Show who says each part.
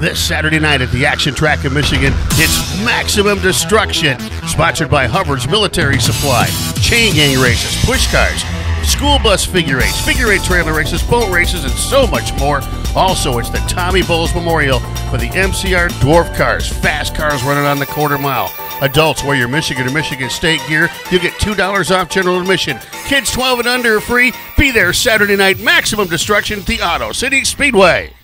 Speaker 1: This Saturday night at the Action Track in Michigan, it's Maximum Destruction, sponsored by Hubbard's Military Supply, chain gang races, push cars, school bus figure eights, figure eight trailer races, boat races, and so much more. Also, it's the Tommy Bowles Memorial for the MCR Dwarf Cars, fast cars running on the quarter mile. Adults wear your Michigan or Michigan State gear. You'll get $2 off general admission. Kids 12 and under are free. Be there Saturday night. Maximum destruction at the Auto City Speedway.